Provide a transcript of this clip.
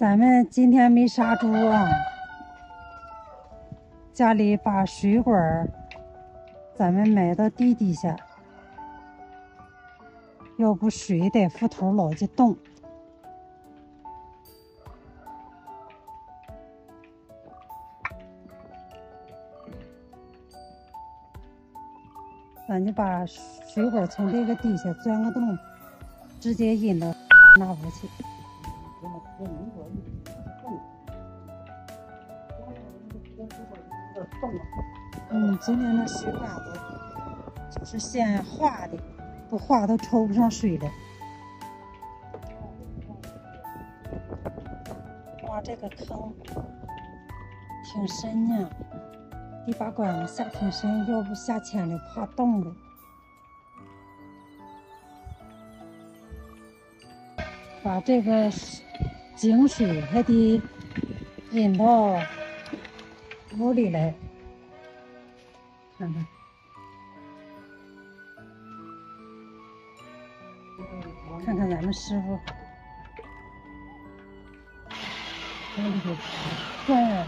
咱们今天没杀猪啊，家里把水管咱们埋到地底下，要不水在斧头老就动。咱就把水管从这个底下钻个洞，直接引到那屋去。嗯，今天的水管子就是先化的，不化都抽不上水了。挖这个坑挺深呢，得把管子下挺深，要不下浅了怕冻了。把这个。井水还得引到屋里来，看看，看看咱们师傅，屋里头转了。